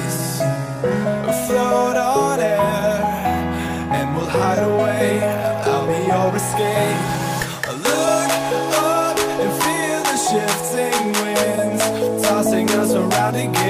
different place. Float on air and we'll hide away. I'll be your escape. Look up and feel the shifting winds tossing us around again.